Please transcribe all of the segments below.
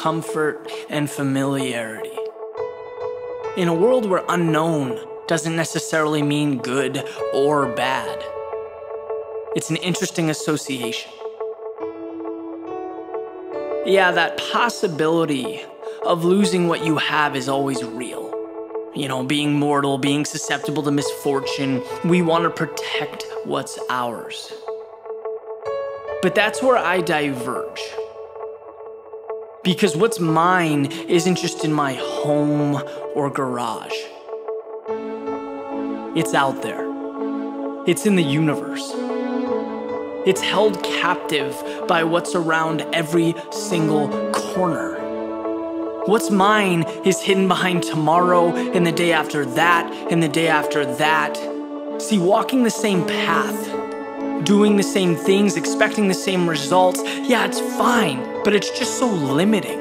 comfort and familiarity. In a world where unknown doesn't necessarily mean good or bad, it's an interesting association. Yeah, that possibility of losing what you have is always real. You know, being mortal, being susceptible to misfortune, we want to protect what's ours. But that's where I diverge. Because what's mine isn't just in my home or garage. It's out there. It's in the universe. It's held captive by what's around every single corner. What's mine is hidden behind tomorrow and the day after that and the day after that. See, walking the same path, doing the same things, expecting the same results, yeah, it's fine, but it's just so limiting.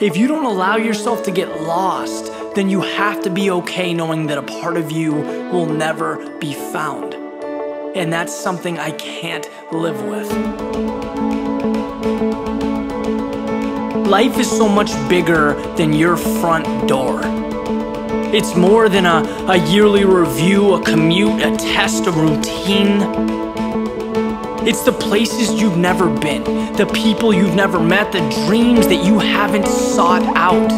If you don't allow yourself to get lost, then you have to be okay knowing that a part of you will never be found. And that's something I can't live with. Life is so much bigger than your front door. It's more than a, a yearly review, a commute, a test, a routine. It's the places you've never been, the people you've never met, the dreams that you haven't sought out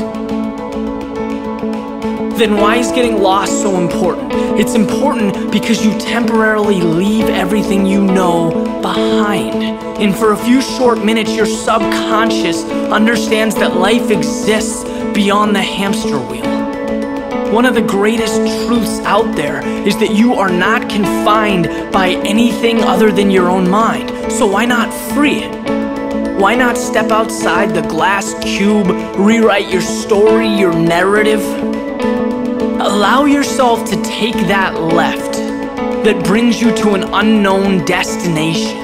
then why is getting lost so important? It's important because you temporarily leave everything you know behind. And for a few short minutes, your subconscious understands that life exists beyond the hamster wheel. One of the greatest truths out there is that you are not confined by anything other than your own mind. So why not free it? Why not step outside the glass cube, rewrite your story, your narrative? Allow yourself to take that left that brings you to an unknown destination.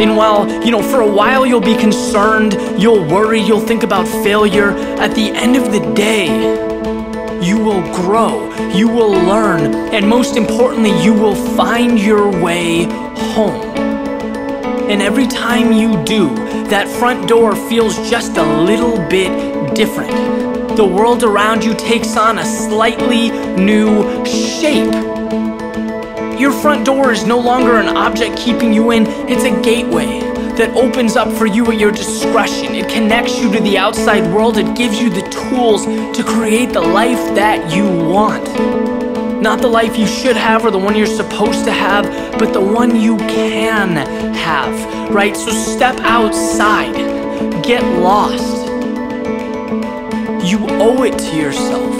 And while, you know, for a while you'll be concerned, you'll worry, you'll think about failure, at the end of the day, you will grow, you will learn, and most importantly, you will find your way home. And every time you do, that front door feels just a little bit different the world around you takes on a slightly new shape. Your front door is no longer an object keeping you in, it's a gateway that opens up for you at your discretion. It connects you to the outside world, it gives you the tools to create the life that you want. Not the life you should have or the one you're supposed to have, but the one you can have, right? So step outside, get lost you owe it to yourself